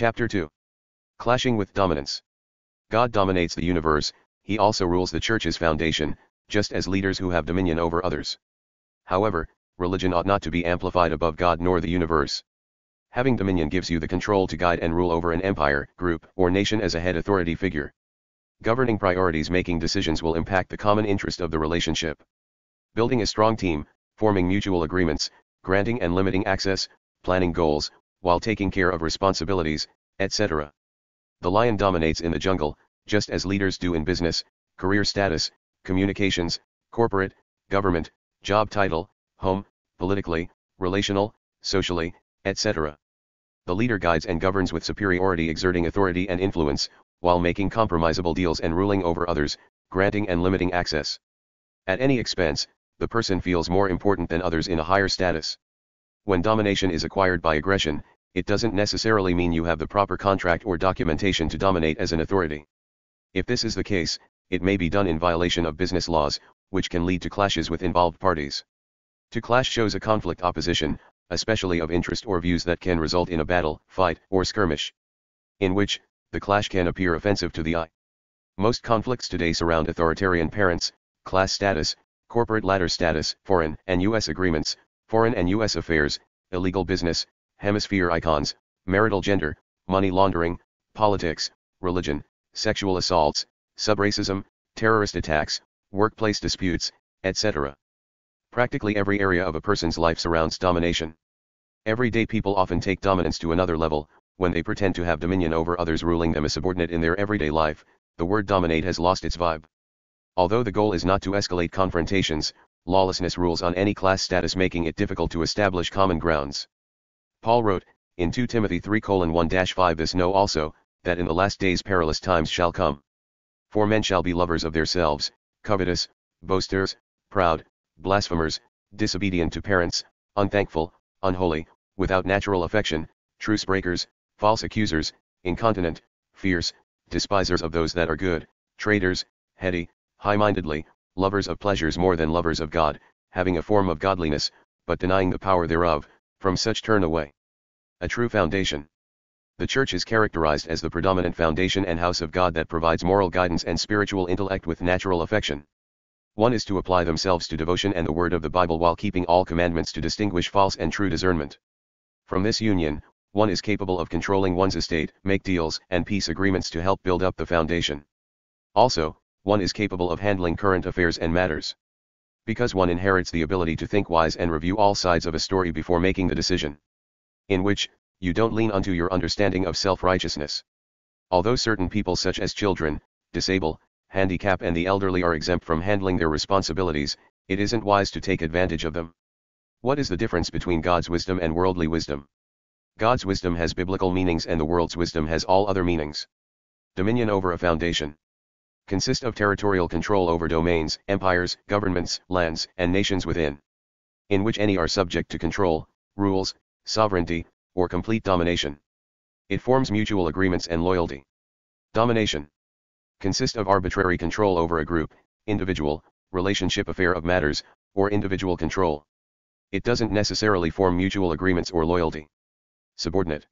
Chapter 2 Clashing with Dominance God dominates the universe, he also rules the church's foundation, just as leaders who have dominion over others. However, religion ought not to be amplified above God nor the universe. Having dominion gives you the control to guide and rule over an empire, group, or nation as a head authority figure. Governing priorities making decisions will impact the common interest of the relationship. Building a strong team, forming mutual agreements, granting and limiting access, planning goals, while taking care of responsibilities, etc. The lion dominates in the jungle, just as leaders do in business, career status, communications, corporate, government, job title, home, politically, relational, socially, etc. The leader guides and governs with superiority exerting authority and influence, while making compromisable deals and ruling over others, granting and limiting access. At any expense, the person feels more important than others in a higher status. When domination is acquired by aggression, it doesn't necessarily mean you have the proper contract or documentation to dominate as an authority. If this is the case, it may be done in violation of business laws, which can lead to clashes with involved parties. To clash shows a conflict opposition, especially of interest or views that can result in a battle, fight, or skirmish. In which, the clash can appear offensive to the eye. Most conflicts today surround authoritarian parents, class status, corporate ladder status, foreign and U.S. agreements, foreign and U.S. affairs, illegal business, hemisphere icons, marital gender, money laundering, politics, religion, sexual assaults, subracism, terrorist attacks, workplace disputes, etc. Practically every area of a person's life surrounds domination. Everyday people often take dominance to another level, when they pretend to have dominion over others ruling them as subordinate in their everyday life, the word dominate has lost its vibe. Although the goal is not to escalate confrontations, lawlessness rules on any class status making it difficult to establish common grounds. Paul wrote, in 2 Timothy 3 1-5 This know also, that in the last days perilous times shall come. For men shall be lovers of themselves, covetous, boasters, proud, blasphemers, disobedient to parents, unthankful, unholy, without natural affection, truce breakers, false accusers, incontinent, fierce, despisers of those that are good, traitors, heady, high-mindedly, lovers of pleasures more than lovers of God, having a form of godliness, but denying the power thereof, from such turn away. A true foundation. The Church is characterized as the predominant foundation and house of God that provides moral guidance and spiritual intellect with natural affection. One is to apply themselves to devotion and the word of the Bible while keeping all commandments to distinguish false and true discernment. From this union, one is capable of controlling one's estate, make deals and peace agreements to help build up the foundation. Also, one is capable of handling current affairs and matters because one inherits the ability to think wise and review all sides of a story before making the decision. In which, you don't lean onto your understanding of self-righteousness. Although certain people such as children, disabled, handicap and the elderly are exempt from handling their responsibilities, it isn't wise to take advantage of them. What is the difference between God's wisdom and worldly wisdom? God's wisdom has biblical meanings and the world's wisdom has all other meanings. Dominion over a foundation consist of territorial control over domains, empires, governments, lands, and nations within. In which any are subject to control, rules, sovereignty, or complete domination. It forms mutual agreements and loyalty. Domination consist of arbitrary control over a group, individual, relationship affair of matters, or individual control. It doesn't necessarily form mutual agreements or loyalty. Subordinate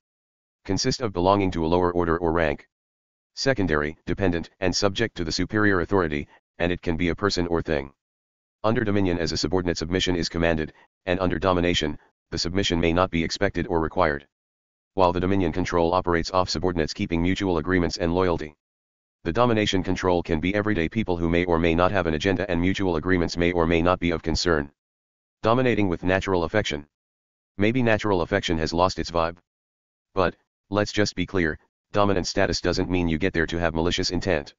consist of belonging to a lower order or rank secondary, dependent, and subject to the superior authority, and it can be a person or thing. Under dominion as a subordinate submission is commanded, and under domination, the submission may not be expected or required. While the dominion control operates off subordinates keeping mutual agreements and loyalty. The domination control can be everyday people who may or may not have an agenda and mutual agreements may or may not be of concern. Dominating with natural affection. Maybe natural affection has lost its vibe. But, let's just be clear, dominant status doesn't mean you get there to have malicious intent.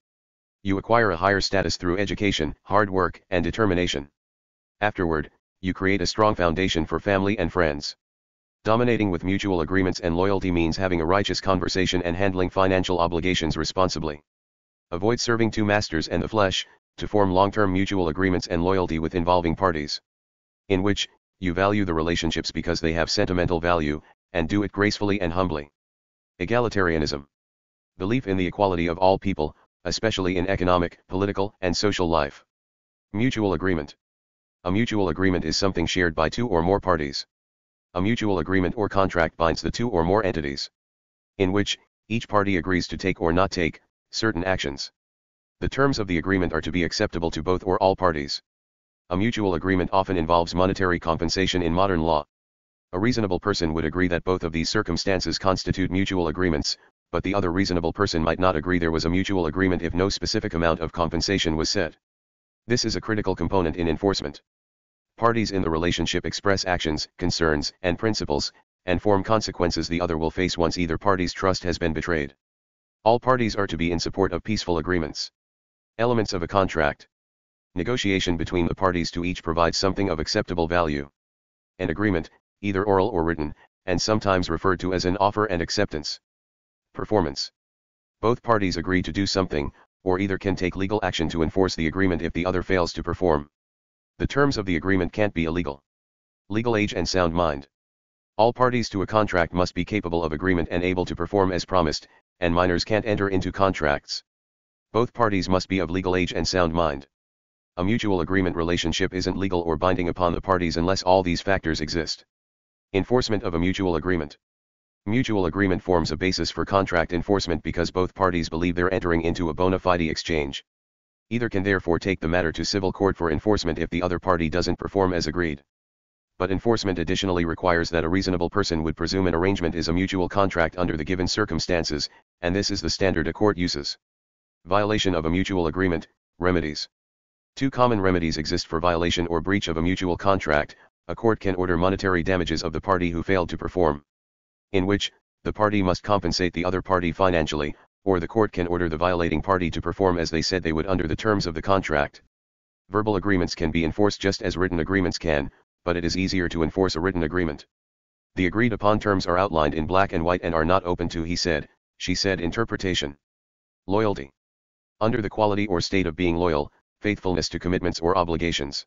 You acquire a higher status through education, hard work, and determination. Afterward, you create a strong foundation for family and friends. Dominating with mutual agreements and loyalty means having a righteous conversation and handling financial obligations responsibly. Avoid serving two masters and the flesh, to form long-term mutual agreements and loyalty with involving parties. In which, you value the relationships because they have sentimental value, and do it gracefully and humbly. Egalitarianism. Belief in the equality of all people, especially in economic, political, and social life. Mutual agreement. A mutual agreement is something shared by two or more parties. A mutual agreement or contract binds the two or more entities. in which, each party agrees to take or not take, certain actions. The terms of the agreement are to be acceptable to both or all parties. A mutual agreement often involves monetary compensation in modern law. A reasonable person would agree that both of these circumstances constitute mutual agreements, but the other reasonable person might not agree there was a mutual agreement if no specific amount of compensation was set. This is a critical component in enforcement. Parties in the relationship express actions, concerns, and principles, and form consequences the other will face once either party's trust has been betrayed. All parties are to be in support of peaceful agreements. Elements of a contract. Negotiation between the parties to each provides something of acceptable value. An agreement, either oral or written, and sometimes referred to as an offer and acceptance. Performance. Both parties agree to do something, or either can take legal action to enforce the agreement if the other fails to perform. The terms of the agreement can't be illegal. Legal age and sound mind. All parties to a contract must be capable of agreement and able to perform as promised, and minors can't enter into contracts. Both parties must be of legal age and sound mind. A mutual agreement relationship isn't legal or binding upon the parties unless all these factors exist. Enforcement of a mutual agreement. Mutual agreement forms a basis for contract enforcement because both parties believe they're entering into a bona fide exchange. Either can therefore take the matter to civil court for enforcement if the other party doesn't perform as agreed. But enforcement additionally requires that a reasonable person would presume an arrangement is a mutual contract under the given circumstances, and this is the standard a court uses. Violation of a mutual agreement, remedies. Two common remedies exist for violation or breach of a mutual contract, a court can order monetary damages of the party who failed to perform in which, the party must compensate the other party financially, or the court can order the violating party to perform as they said they would under the terms of the contract. Verbal agreements can be enforced just as written agreements can, but it is easier to enforce a written agreement. The agreed upon terms are outlined in black and white and are not open to he said, she said interpretation. Loyalty. Under the quality or state of being loyal, faithfulness to commitments or obligations.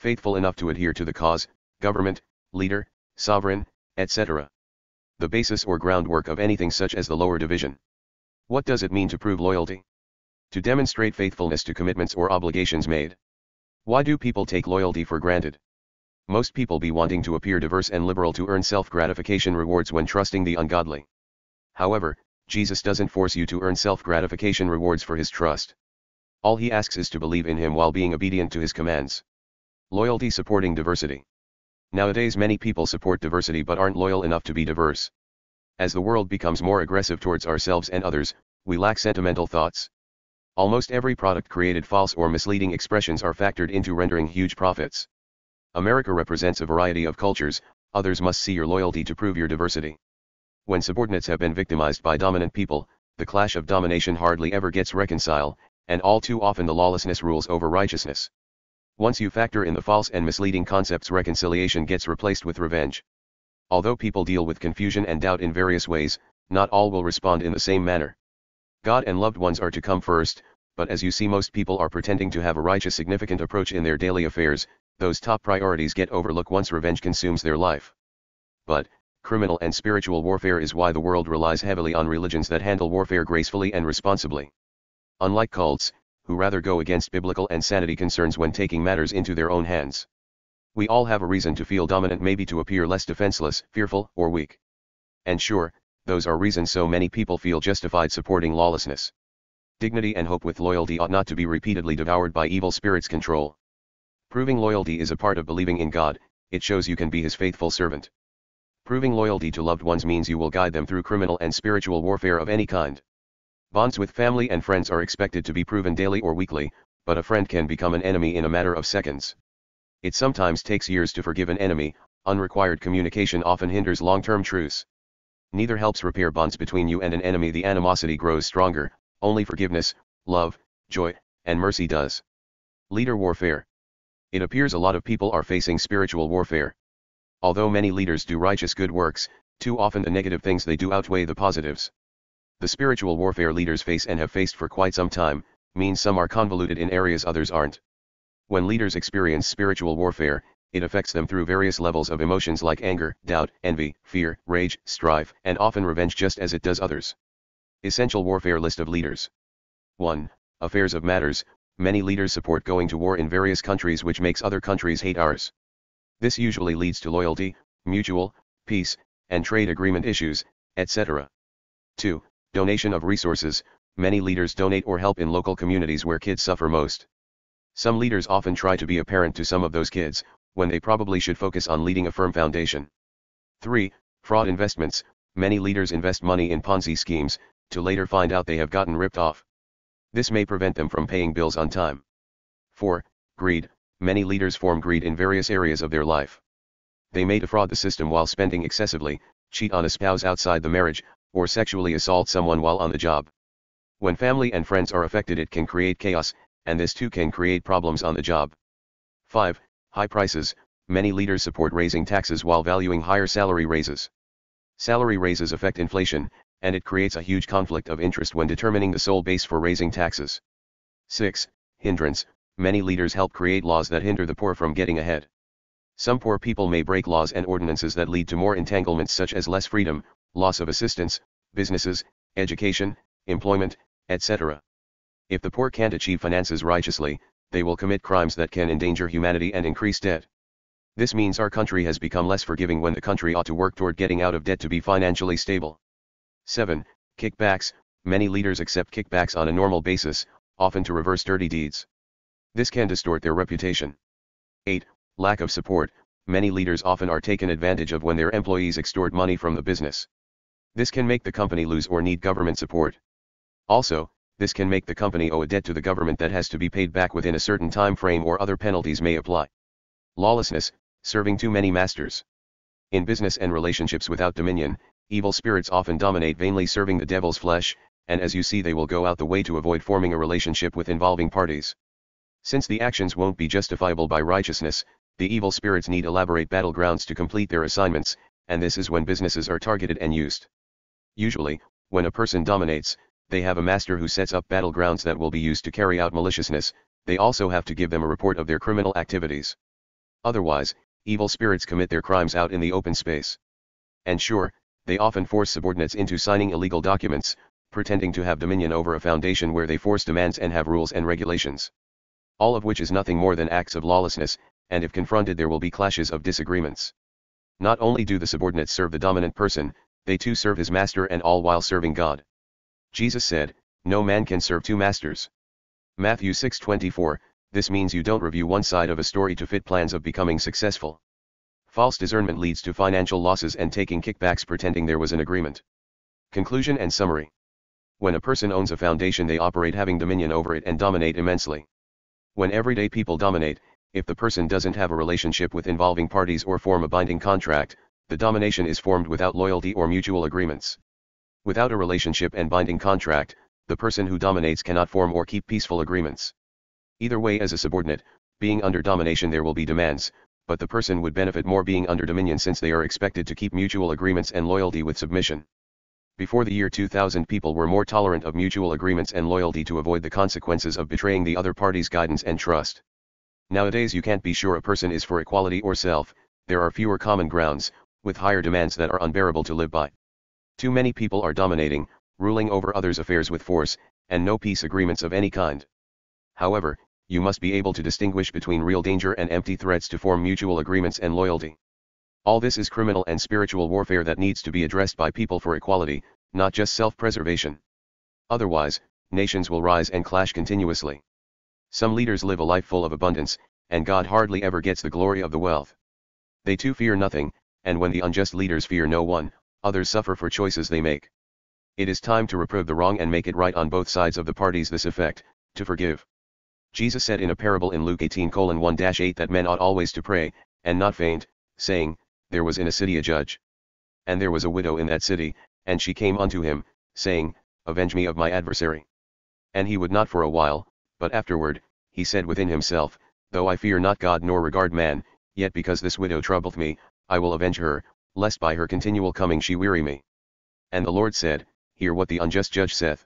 Faithful enough to adhere to the cause, government, leader, sovereign, etc the basis or groundwork of anything such as the lower division. What does it mean to prove loyalty? To demonstrate faithfulness to commitments or obligations made. Why do people take loyalty for granted? Most people be wanting to appear diverse and liberal to earn self-gratification rewards when trusting the ungodly. However, Jesus doesn't force you to earn self-gratification rewards for his trust. All he asks is to believe in him while being obedient to his commands. Loyalty supporting diversity. Nowadays many people support diversity but aren't loyal enough to be diverse. As the world becomes more aggressive towards ourselves and others, we lack sentimental thoughts. Almost every product created false or misleading expressions are factored into rendering huge profits. America represents a variety of cultures, others must see your loyalty to prove your diversity. When subordinates have been victimized by dominant people, the clash of domination hardly ever gets reconciled, and all too often the lawlessness rules over righteousness. Once you factor in the false and misleading concepts reconciliation gets replaced with revenge. Although people deal with confusion and doubt in various ways, not all will respond in the same manner. God and loved ones are to come first, but as you see most people are pretending to have a righteous significant approach in their daily affairs, those top priorities get overlooked once revenge consumes their life. But, criminal and spiritual warfare is why the world relies heavily on religions that handle warfare gracefully and responsibly. Unlike cults, who rather go against biblical and sanity concerns when taking matters into their own hands. We all have a reason to feel dominant maybe to appear less defenseless, fearful, or weak. And sure, those are reasons so many people feel justified supporting lawlessness. Dignity and hope with loyalty ought not to be repeatedly devoured by evil spirits' control. Proving loyalty is a part of believing in God, it shows you can be his faithful servant. Proving loyalty to loved ones means you will guide them through criminal and spiritual warfare of any kind. Bonds with family and friends are expected to be proven daily or weekly, but a friend can become an enemy in a matter of seconds. It sometimes takes years to forgive an enemy, unrequired communication often hinders long-term truce. Neither helps repair bonds between you and an enemy the animosity grows stronger, only forgiveness, love, joy, and mercy does. Leader Warfare It appears a lot of people are facing spiritual warfare. Although many leaders do righteous good works, too often the negative things they do outweigh the positives. The spiritual warfare leaders face and have faced for quite some time, means some are convoluted in areas others aren't. When leaders experience spiritual warfare, it affects them through various levels of emotions like anger, doubt, envy, fear, rage, strife, and often revenge just as it does others. Essential Warfare List of Leaders 1. Affairs of Matters Many leaders support going to war in various countries which makes other countries hate ours. This usually leads to loyalty, mutual, peace, and trade agreement issues, etc. 2. Donation of resources, many leaders donate or help in local communities where kids suffer most. Some leaders often try to be a parent to some of those kids, when they probably should focus on leading a firm foundation. 3. Fraud investments, many leaders invest money in Ponzi schemes, to later find out they have gotten ripped off. This may prevent them from paying bills on time. 4. Greed, many leaders form greed in various areas of their life. They may defraud the system while spending excessively, cheat on a spouse outside the marriage, or sexually assault someone while on the job. When family and friends are affected it can create chaos, and this too can create problems on the job. 5. High prices, many leaders support raising taxes while valuing higher salary raises. Salary raises affect inflation, and it creates a huge conflict of interest when determining the sole base for raising taxes. 6. Hindrance, many leaders help create laws that hinder the poor from getting ahead. Some poor people may break laws and ordinances that lead to more entanglements such as less freedom, loss of assistance, businesses, education, employment, etc. If the poor can't achieve finances righteously, they will commit crimes that can endanger humanity and increase debt. This means our country has become less forgiving when the country ought to work toward getting out of debt to be financially stable. 7. Kickbacks, many leaders accept kickbacks on a normal basis, often to reverse dirty deeds. This can distort their reputation. 8. Lack of support. Many leaders often are taken advantage of when their employees extort money from the business. This can make the company lose or need government support. Also, this can make the company owe a debt to the government that has to be paid back within a certain time frame or other penalties may apply. Lawlessness, serving too many masters. In business and relationships without dominion, evil spirits often dominate vainly serving the devil's flesh, and as you see they will go out the way to avoid forming a relationship with involving parties. Since the actions won't be justifiable by righteousness, the evil spirits need elaborate battlegrounds to complete their assignments, and this is when businesses are targeted and used. Usually, when a person dominates, they have a master who sets up battlegrounds that will be used to carry out maliciousness, they also have to give them a report of their criminal activities. Otherwise, evil spirits commit their crimes out in the open space. And sure, they often force subordinates into signing illegal documents, pretending to have dominion over a foundation where they force demands and have rules and regulations all of which is nothing more than acts of lawlessness, and if confronted there will be clashes of disagreements. Not only do the subordinates serve the dominant person, they too serve his master and all while serving God. Jesus said, No man can serve two masters. Matthew 6:24, this means you don't review one side of a story to fit plans of becoming successful. False discernment leads to financial losses and taking kickbacks pretending there was an agreement. Conclusion and summary. When a person owns a foundation they operate having dominion over it and dominate immensely. When everyday people dominate, if the person doesn't have a relationship with involving parties or form a binding contract, the domination is formed without loyalty or mutual agreements. Without a relationship and binding contract, the person who dominates cannot form or keep peaceful agreements. Either way as a subordinate, being under domination there will be demands, but the person would benefit more being under dominion since they are expected to keep mutual agreements and loyalty with submission. Before the year 2000 people were more tolerant of mutual agreements and loyalty to avoid the consequences of betraying the other party's guidance and trust. Nowadays you can't be sure a person is for equality or self, there are fewer common grounds, with higher demands that are unbearable to live by. Too many people are dominating, ruling over others' affairs with force, and no peace agreements of any kind. However, you must be able to distinguish between real danger and empty threats to form mutual agreements and loyalty. All this is criminal and spiritual warfare that needs to be addressed by people for equality, not just self-preservation. Otherwise, nations will rise and clash continuously. Some leaders live a life full of abundance, and God hardly ever gets the glory of the wealth. They too fear nothing, and when the unjust leaders fear no one, others suffer for choices they make. It is time to reprove the wrong and make it right on both sides of the parties this effect, to forgive. Jesus said in a parable in Luke 18:1-8 that men ought always to pray, and not faint, saying, there was in a city a judge. And there was a widow in that city, and she came unto him, saying, Avenge me of my adversary. And he would not for a while, but afterward, he said within himself, Though I fear not God nor regard man, yet because this widow troubleth me, I will avenge her, lest by her continual coming she weary me. And the Lord said, Hear what the unjust judge saith.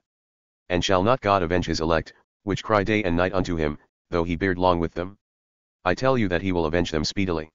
And shall not God avenge his elect, which cry day and night unto him, though he beard long with them? I tell you that he will avenge them speedily.